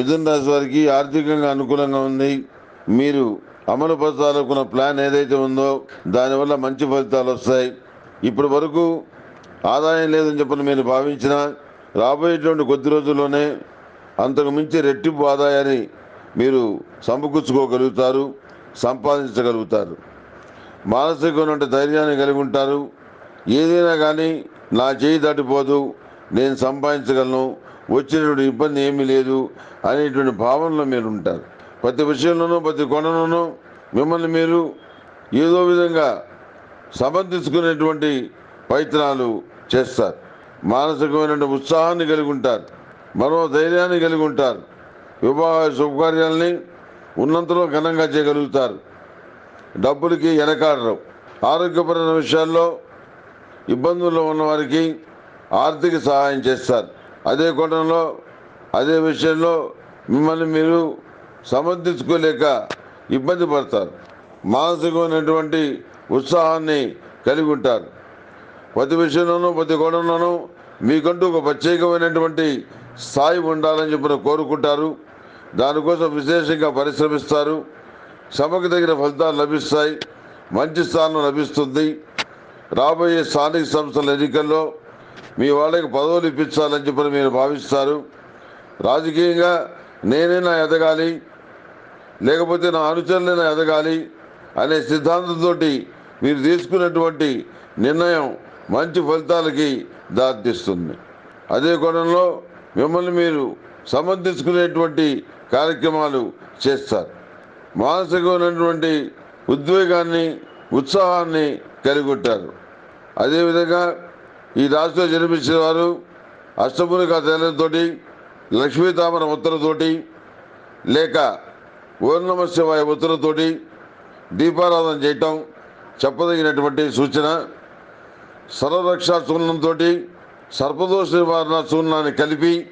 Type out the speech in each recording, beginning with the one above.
మిథున రాశి వారికి ఆర్థికంగా అనుకూలంగా ఉంది. మీరు అమలు పరచాలనుకున్న ప్లాన్ ఏదైతే ఉందో దానివల్ల మంచి ఫలితాలు వస్తాయి. ఇప్పటి వరకు ఆదాయం లేదని చెప్పని మీరు భావించిన రాబోయేటువంటి కొద్ది రోజుల్లోనే అంతకు మించి రెట్టింపు ఆదాయాన్ని మీరు సమకూర్చుకోగలుగుతారు సంపాదించగలుగుతారు. మానసికమైనటువంటి ధైర్యాన్ని కలిగి ఉంటారు. ఏదైనా కానీ నా చేయి దాటిపోదు నేను సంపాదించగలను వచ్చినటువంటి ఇబ్బంది ఏమీ లేదు అనేటువంటి భావనలో మీరు ఉంటారు. ప్రతి విషయంలోనూ ప్రతి కొనలోనూ మిమ్మల్ని మీరు ఏదో విధంగా సమర్థించుకునేటువంటి ప్రయత్నాలు చేస్తారు. మానసికమైనటువంటి ఉత్సాహాన్ని కలిగి ఉంటారు. మరో ధైర్యాన్ని కలిగి ఉంటారు. వివాహ శుభకార్యాలని ఉన్నంతలో ఘనంగా చేయగలుగుతారు. డబ్బులకి వెనకాడరు ఆరోగ్యపరమైన విషయాల్లో ఇబ్బందుల్లో ఉన్నవారికి ఆర్థిక సహాయం చేస్తారు. అదే కోణంలో అదే విషయంలో మిమ్మల్ని మీరు సమర్థించుకోలేక ఇబ్బంది పడతారు. మానసికమైనటువంటి ఉత్సాహాన్ని కలిగి ఉంటారు. ప్రతి విషయంలోనూ ప్రతి కోణంలోనూ మీకంటూ ఒక ప్రత్యేకమైనటువంటి స్థాయి ఉండాలని చెప్పిన కోరుకుంటారు. దానికోసం విశేషంగా పరిశ్రమిస్తారు. శ్రమకు తగిన ఫలితాలు లభిస్తాయి. మంచి స్థానం లభిస్తుంది. రాబోయే స్థానిక సంస్థల ఎన్నికల్లో మీ వాళ్ళకి పదవులు ఇప్పించాలని చెప్పి మీరు భావిస్తారు. రాజకీయంగా నేనైనా ఎదగాలి లేకపోతే నా అనుచరులైనా ఎదగాలి అనే సిద్ధాంతంతో మీరు తీసుకున్నటువంటి నిర్ణయం మంచి ఫలితాలకి దారితీస్తుంది. అదే కోణంలో మిమ్మల్ని మీరు సమర్థించుకునేటువంటి కార్యక్రమాలు చేస్తారు. మానసికమైనటువంటి ఉద్వేగాన్ని ఉత్సాహాన్ని కలిగొట్టారు. అదేవిధంగా ఈ రాశిలో జన్మించిన వారు అష్టమునిక తైలంతో లక్ష్మీతామర ఉత్తరతోటి లేక ఓం నమ శివాయ ఉత్తరతోటి దీపారాధన చేయటం చెప్పదగినటువంటి సూచన. సర్వరక్ష చూర్ణంతో సర్పదోష నివారణ చూర్ణాన్ని కలిపి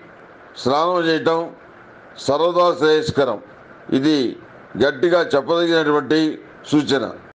స్నానం చేయటం సర్వదా శ్రేయస్కరం. ఇది గట్టిగా చెప్పదగినటువంటి సూచన.